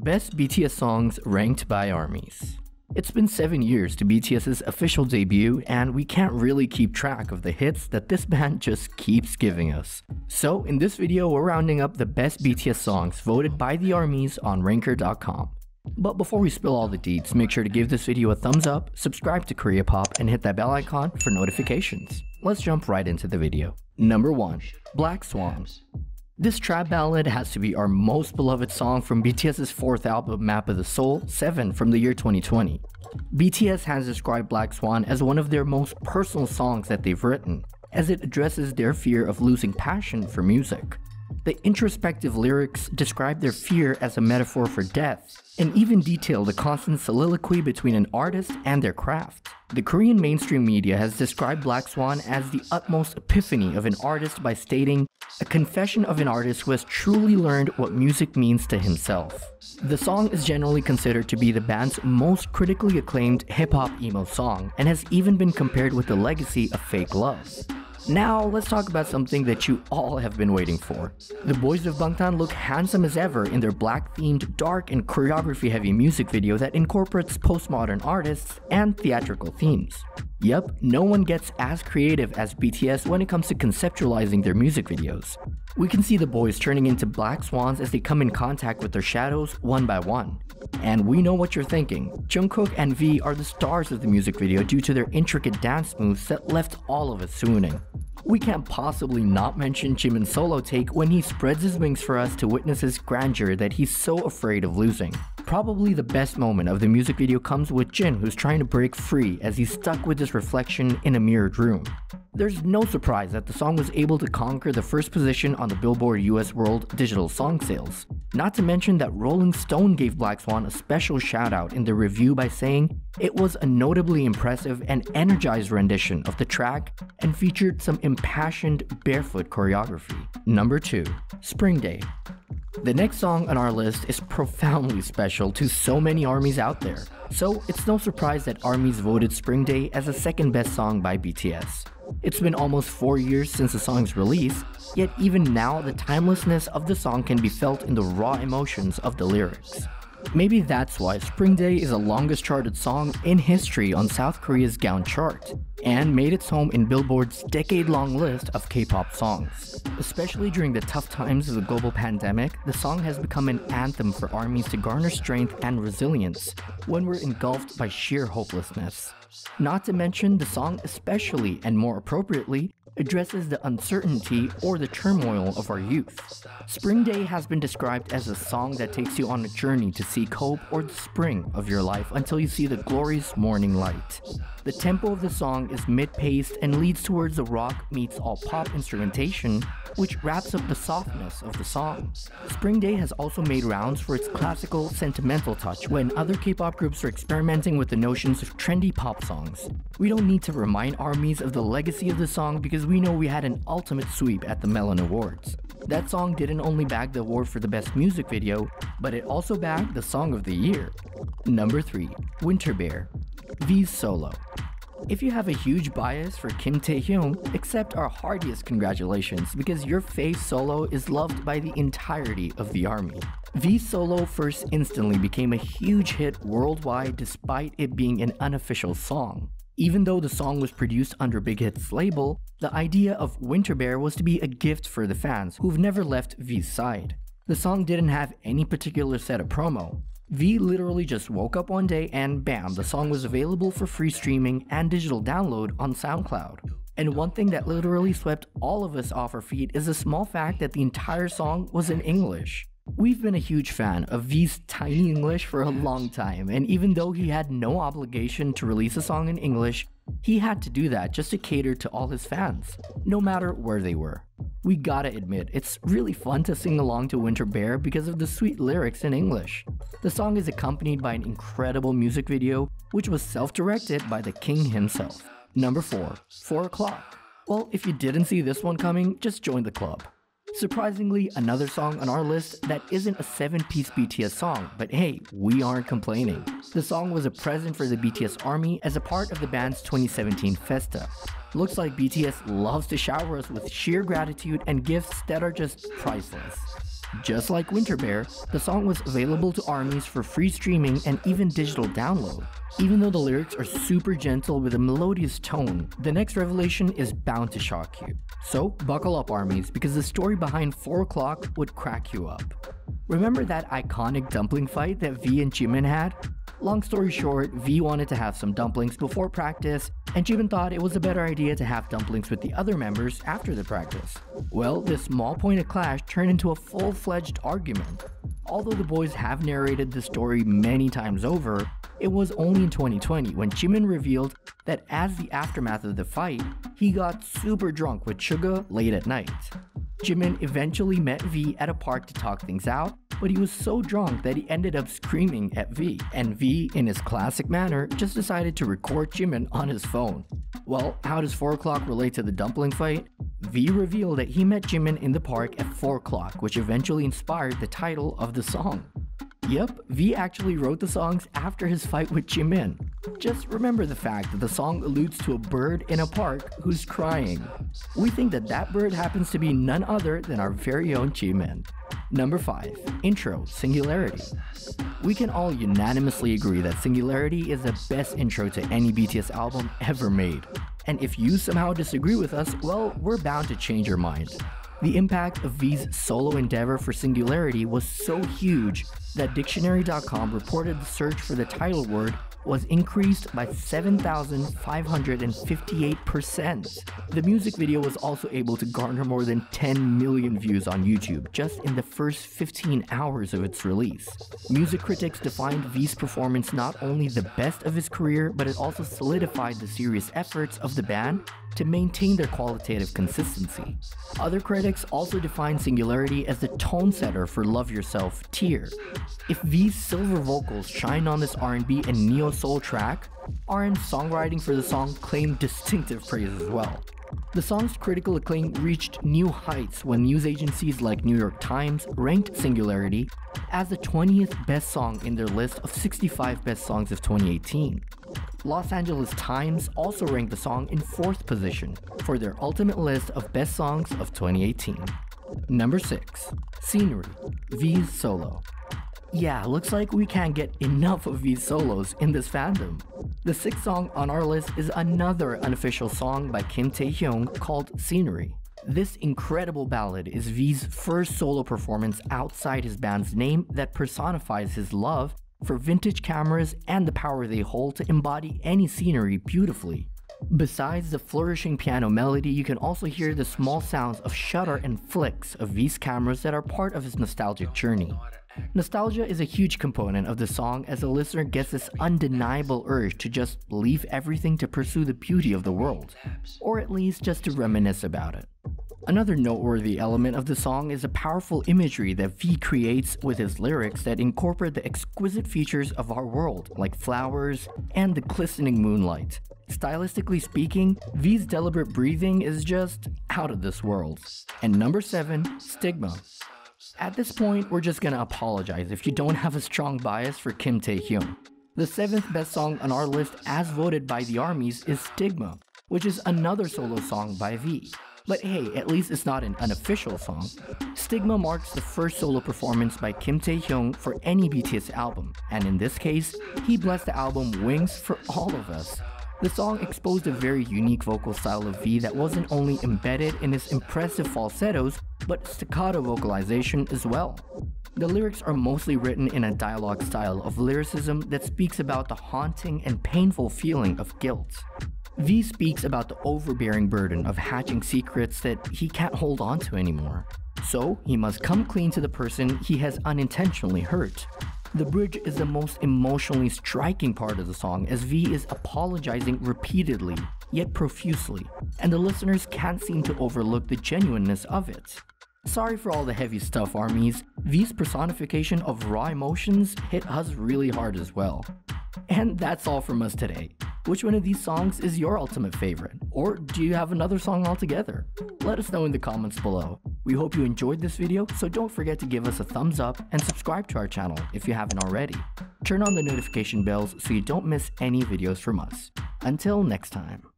best BTS songs ranked by armies. It's been 7 years to BTS's official debut, and we can't really keep track of the hits that this band just keeps giving us. So, in this video, we're rounding up the best BTS songs voted by the armies on Ranker.com. But before we spill all the deets, make sure to give this video a thumbs up, subscribe to KoreaPop, and hit that bell icon for notifications. Let's jump right into the video. Number 1. Black Swan. This trap ballad has to be our most beloved song from BTS's fourth album Map of the Soul, 7 from the year 2020. BTS has described Black Swan as one of their most personal songs that they've written, as it addresses their fear of losing passion for music. The introspective lyrics describe their fear as a metaphor for death, and even detail the constant soliloquy between an artist and their craft. The Korean mainstream media has described Black Swan as the utmost epiphany of an artist by stating, a confession of an artist who has truly learned what music means to himself. The song is generally considered to be the band's most critically acclaimed hip-hop emo song, and has even been compared with the legacy of Fake Love. Now, let's talk about something that you all have been waiting for. The boys of Bangtan look handsome as ever in their black-themed, dark, and choreography-heavy music video that incorporates postmodern artists and theatrical themes. Yep, no one gets as creative as BTS when it comes to conceptualizing their music videos. We can see the boys turning into black swans as they come in contact with their shadows one by one. And we know what you're thinking. Jungkook and V are the stars of the music video due to their intricate dance moves that left all of us swooning. We can't possibly not mention Jimin's solo take when he spreads his wings for us to witness his grandeur that he's so afraid of losing. Probably the best moment of the music video comes with Jin who's trying to break free as he's stuck with his reflection in a mirrored room. There's no surprise that the song was able to conquer the first position on the Billboard US World Digital Song Sales. Not to mention that Rolling Stone gave Black Swan a special shout out in their review by saying it was a notably impressive and energized rendition of the track and featured some impassioned barefoot choreography. Number 2. Spring Day the next song on our list is profoundly special to so many armies out there, so it's no surprise that armies voted Spring Day as the second best song by BTS. It's been almost 4 years since the song's release, yet even now the timelessness of the song can be felt in the raw emotions of the lyrics. Maybe that's why Spring Day is the longest charted song in history on South Korea's Gaon chart, and made its home in Billboard's decade-long list of K-pop songs. Especially during the tough times of the global pandemic, the song has become an anthem for armies to garner strength and resilience when we're engulfed by sheer hopelessness. Not to mention, the song especially, and more appropriately, addresses the uncertainty or the turmoil of our youth. Spring Day has been described as a song that takes you on a journey to seek hope or the spring of your life until you see the glorious morning light. The tempo of the song is mid-paced and leads towards the rock meets alt-pop instrumentation, which wraps up the softness of the song. Spring Day has also made rounds for its classical, sentimental touch when other K-pop groups are experimenting with the notions of trendy pop songs. We don't need to remind armies of the legacy of the song because we know we had an ultimate sweep at the Melon Awards. That song didn't only bag the award for the best music video, but it also bagged the Song of the Year. Number 3. Winter Bear V's solo. If you have a huge bias for Kim Taehyung, accept our heartiest congratulations because your face solo is loved by the entirety of the army. V's solo first instantly became a huge hit worldwide despite it being an unofficial song. Even though the song was produced under Big Hit's label, the idea of Winter Bear was to be a gift for the fans who've never left V's side. The song didn't have any particular set of promo, V literally just woke up one day and bam, the song was available for free streaming and digital download on SoundCloud. And one thing that literally swept all of us off our feet is the small fact that the entire song was in English. We've been a huge fan of V's tiny English for a long time, and even though he had no obligation to release a song in English, he had to do that just to cater to all his fans, no matter where they were. We gotta admit, it's really fun to sing along to Winter Bear because of the sweet lyrics in English. The song is accompanied by an incredible music video, which was self-directed by the king himself. Number 4. 4 O'Clock Well, if you didn't see this one coming, just join the club. Surprisingly, another song on our list that isn't a 7-piece BTS song, but hey, we aren't complaining. The song was a present for the BTS army as a part of the band's 2017 Festa. Looks like BTS loves to shower us with sheer gratitude and gifts that are just priceless. Just like Winter Bear, the song was available to armies for free streaming and even digital download. Even though the lyrics are super gentle with a melodious tone, the next revelation is bound to shock you. So buckle up armies because the story behind 4 o'clock would crack you up. Remember that iconic dumpling fight that V and Jimin had? Long story short, V wanted to have some dumplings before practice, and Jimin thought it was a better idea to have dumplings with the other members after the practice. Well, this small point of clash turned into a full-fledged argument. Although the boys have narrated the story many times over, it was only in 2020 when Jimin revealed that as the aftermath of the fight, he got super drunk with Suga late at night. Jimin eventually met V at a park to talk things out, but he was so drunk that he ended up screaming at V, and V, in his classic manner, just decided to record Jimin on his phone. Well, how does 4 o'clock relate to the dumpling fight? V revealed that he met Jimin in the park at 4 o'clock, which eventually inspired the title of the song. Yep, V actually wrote the songs after his fight with Jimin. Just remember the fact that the song alludes to a bird in a park who's crying. We think that that bird happens to be none other than our very own Jimin. Number 5. Intro Singularity We can all unanimously agree that Singularity is the best intro to any BTS album ever made. And if you somehow disagree with us, well, we're bound to change your mind. The impact of V's solo endeavor for Singularity was so huge that Dictionary.com reported the search for the title word was increased by 7,558%. The music video was also able to garner more than 10 million views on YouTube just in the first 15 hours of its release. Music critics defined V's performance not only the best of his career, but it also solidified the serious efforts of the band to maintain their qualitative consistency. Other critics also define Singularity as the tone setter for Love Yourself Tear. If V's silver vocals shine on this R&B and neo-soul track, RM's songwriting for the song claimed distinctive praise as well. The song's critical acclaim reached new heights when news agencies like New York Times ranked Singularity as the 20th best song in their list of 65 best songs of 2018. Los Angeles Times also ranked the song in fourth position for their ultimate list of best songs of 2018. Number 6. Scenery, V's solo. Yeah, looks like we can't get enough of V's solos in this fandom. The sixth song on our list is another unofficial song by Kim Taehyung called Scenery. This incredible ballad is V's first solo performance outside his band's name that personifies his love for vintage cameras and the power they hold to embody any scenery beautifully. Besides the flourishing piano melody, you can also hear the small sounds of shutter and flicks of these cameras that are part of his nostalgic journey. Nostalgia is a huge component of the song as the listener gets this undeniable urge to just leave everything to pursue the beauty of the world, or at least just to reminisce about it. Another noteworthy element of the song is the powerful imagery that V creates with his lyrics that incorporate the exquisite features of our world, like flowers and the glistening moonlight. Stylistically speaking, V's deliberate breathing is just out of this world. And number 7, Stigma. At this point, we're just gonna apologize if you don't have a strong bias for Kim Taehyung. The seventh best song on our list as voted by the armies is Stigma, which is another solo song by V. But hey, at least it's not an unofficial song. Stigma marks the first solo performance by Kim Taehyung for any BTS album, and in this case, he blessed the album Wings for all of us. The song exposed a very unique vocal style of V that wasn't only embedded in his impressive falsettos, but staccato vocalization as well. The lyrics are mostly written in a dialogue style of lyricism that speaks about the haunting and painful feeling of guilt. V speaks about the overbearing burden of hatching secrets that he can't hold on to anymore. So, he must come clean to the person he has unintentionally hurt. The bridge is the most emotionally striking part of the song as V is apologizing repeatedly, yet profusely, and the listeners can't seem to overlook the genuineness of it. Sorry for all the heavy stuff, armies. V's personification of raw emotions hit us really hard as well. And that's all from us today. Which one of these songs is your ultimate favorite? Or do you have another song altogether? Let us know in the comments below. We hope you enjoyed this video, so don't forget to give us a thumbs up and subscribe to our channel if you haven't already. Turn on the notification bells so you don't miss any videos from us. Until next time.